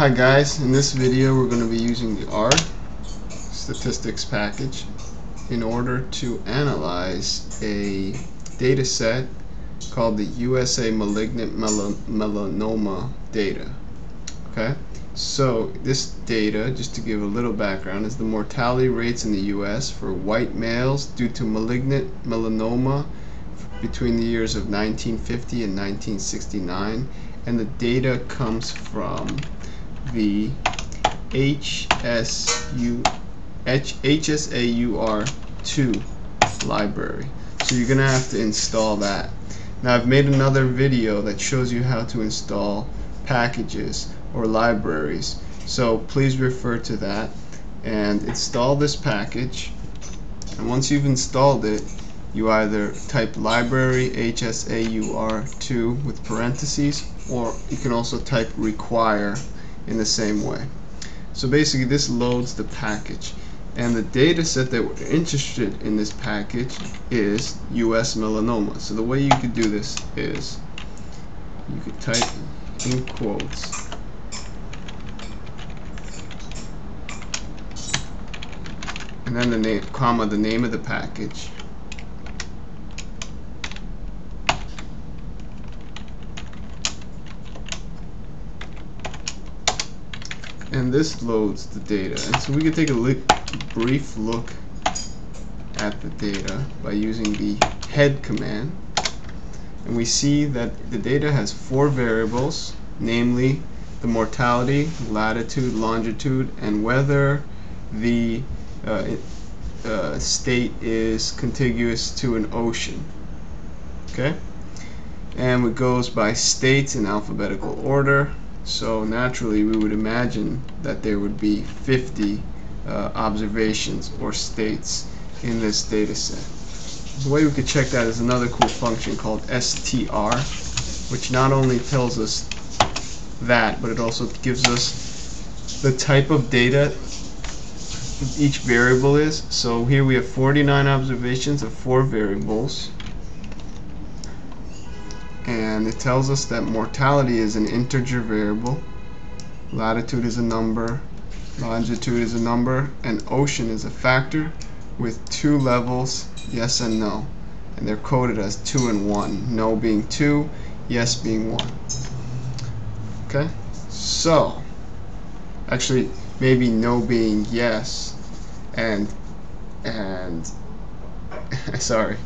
Hi guys, in this video we're going to be using the R statistics package in order to analyze a data set called the USA malignant melanoma data. Okay, so this data, just to give a little background, is the mortality rates in the US for white males due to malignant melanoma between the years of 1950 and 1969 and the data comes from the HSU, HSAUR2 library. So you're going to have to install that. Now I've made another video that shows you how to install packages or libraries. So please refer to that and install this package. And once you've installed it, you either type library HSAUR2 with parentheses or you can also type require in the same way. So basically this loads the package and the data set that we're interested in this package is US melanoma. So the way you could do this is you could type in quotes and then the name comma the name of the package and this loads the data. And so we can take a brief look at the data by using the head command. And we see that the data has four variables namely the mortality latitude longitude and whether the uh, uh, state is contiguous to an ocean. Okay? And it goes by states in alphabetical order so naturally we would imagine that there would be 50 uh, observations or states in this data set. The way we could check that is another cool function called str which not only tells us that but it also gives us the type of data each variable is. So here we have 49 observations of four variables and it tells us that mortality is an integer variable. Latitude is a number. Longitude is a number. And ocean is a factor with two levels yes and no. And they're coded as 2 and 1 no being 2 yes being 1 okay? So actually maybe no being yes and and sorry.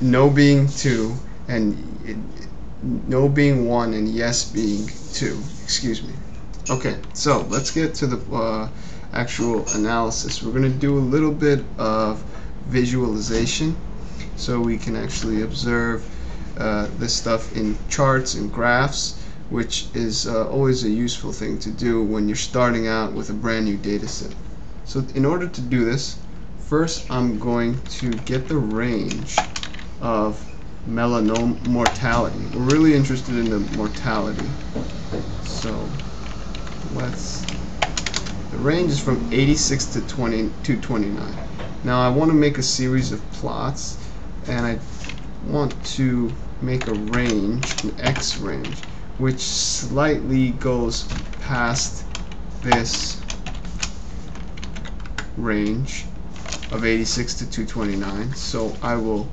No being 2 and no being 1 and yes being 2 excuse me. Okay so let's get to the uh, actual analysis. We're going to do a little bit of visualization so we can actually observe uh, this stuff in charts and graphs which is uh, always a useful thing to do when you're starting out with a brand new data set. So in order to do this first I'm going to get the range of melanoma mortality. We're really interested in the mortality. So let's the range is from 86 to 20 to 29. Now I want to make a series of plots and I want to make a range, an X range, which slightly goes past this range of 86 to 229. So I will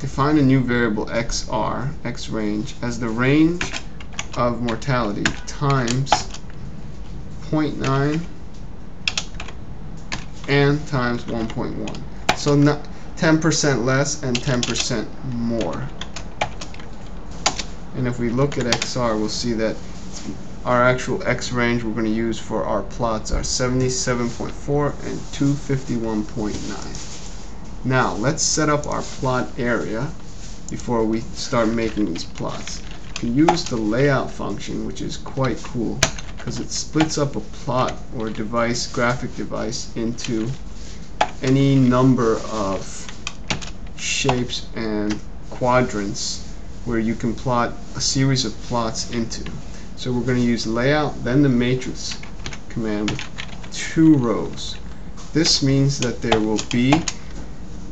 define a new variable xr, x range, as the range of mortality times 0.9 and times 1.1. So 10% less and 10% more. And if we look at XR, we'll see that our actual X range we're going to use for our plots are 77.4 and 251.9. Now let's set up our plot area before we start making these plots. You can use the layout function which is quite cool because it splits up a plot or device, graphic device into any number of shapes and quadrants where you can plot a series of plots into. So we're going to use layout then the matrix command with two rows. This means that there will be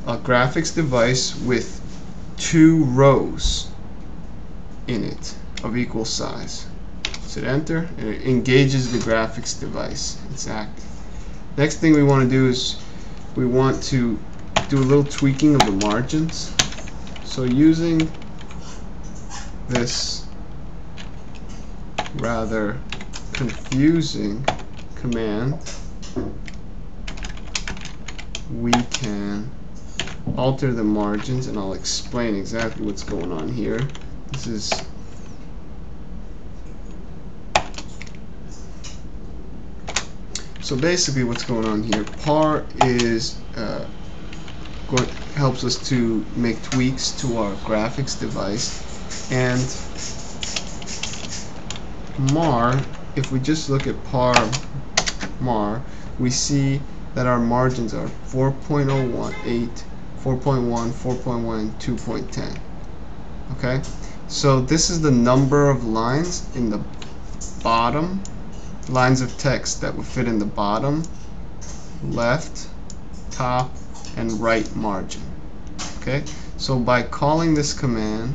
a graphics device with two rows in it of equal size. Let's hit enter. It engages the graphics device. It's active. Next thing we want to do is we want to do a little tweaking of the margins. So using this rather confusing command, we can alter the margins and I'll explain exactly what's going on here. This is So basically what's going on here, par is uh, going, helps us to make tweaks to our graphics device and mar, if we just look at par mar, we see that our margins are 4.01, 8, 4.1, 4.1, and 2.10. Okay, so this is the number of lines in the bottom lines of text that would fit in the bottom, left, top, and right margin. Okay, so by calling this command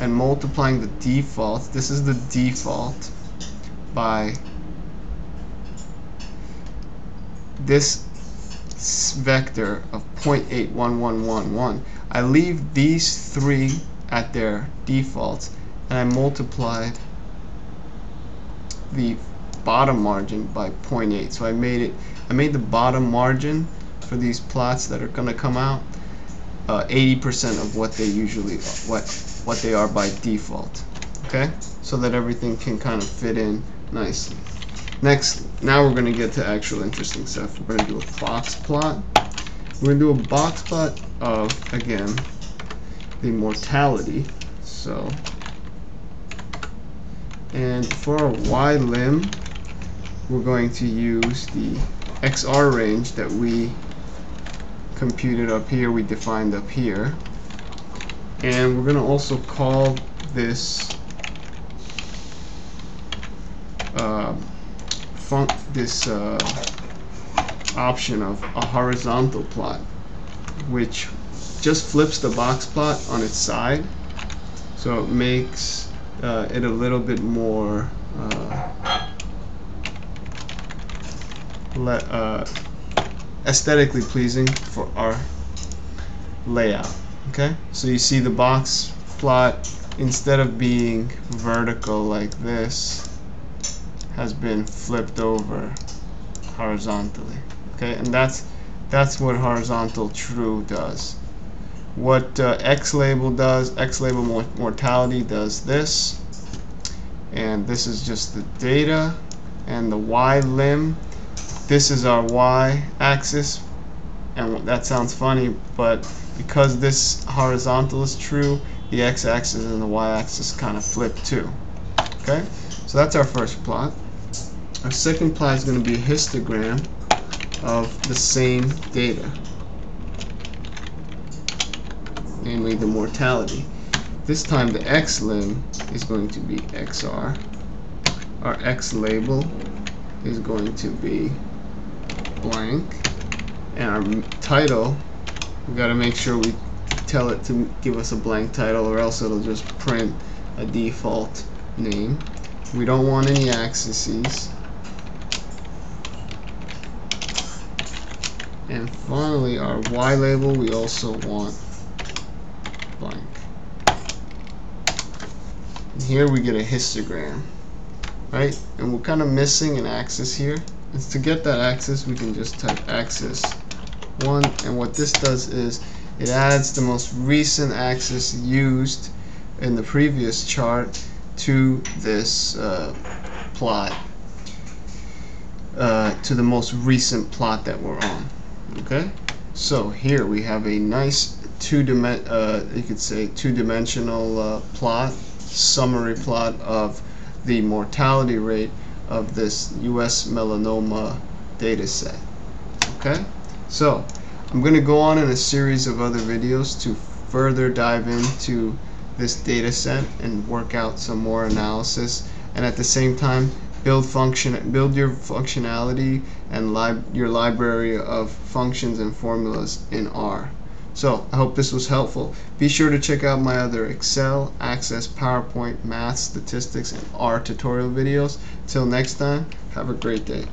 and multiplying the default, this is the default, by this vector of 0.81111, I leave these three at their defaults and I multiplied the bottom margin by 0.8 so I made it I made the bottom margin for these plots that are gonna come out 80% uh, of what they usually what what they are by default. Okay? So that everything can kind of fit in nicely next now we're gonna get to actual interesting stuff. We're gonna do a box plot. We're gonna do a box plot of again the mortality so. And for our Y lim, we're going to use the XR range that we computed up here, we defined up here. And we're going to also call this uh, this uh, option of a horizontal plot, which just flips the box plot on its side. So it makes uh, it a little bit more uh, uh, aesthetically pleasing for our layout. Okay, so you see the box plot instead of being vertical like this has been flipped over horizontally. Okay, and that's that's what horizontal true does. What uh, X label does, X label mortality does this and this is just the data and the Y lim. This is our Y axis and that sounds funny but because this horizontal is true the X axis and the Y axis kind of flip too okay? So that's our first plot our second plot is going to be a histogram of the same data namely the mortality. This time the X lim is going to be XR. Our X label is going to be blank. And our title, we've got to make sure we tell it to give us a blank title or else it'll just print a default name. We don't want any axes. And finally, our Y label, we also want blank. And here we get a histogram, right? And we're kind of missing an axis here. And to get that axis, we can just type axis 1. And what this does is it adds the most recent axis used in the previous chart to this uh, plot, uh, to the most recent plot that we're on. Okay? So here we have a nice two dimen uh, you could say two-dimensional uh, plot, summary plot of the mortality rate of this U.S. melanoma data set. Okay, so I'm going to go on in a series of other videos to further dive into this data set and work out some more analysis and at the same time build function build your functionality and li your library of functions and formulas in R. So I hope this was helpful. Be sure to check out my other Excel, Access, PowerPoint, Math, Statistics, and R tutorial videos. Till next time, have a great day.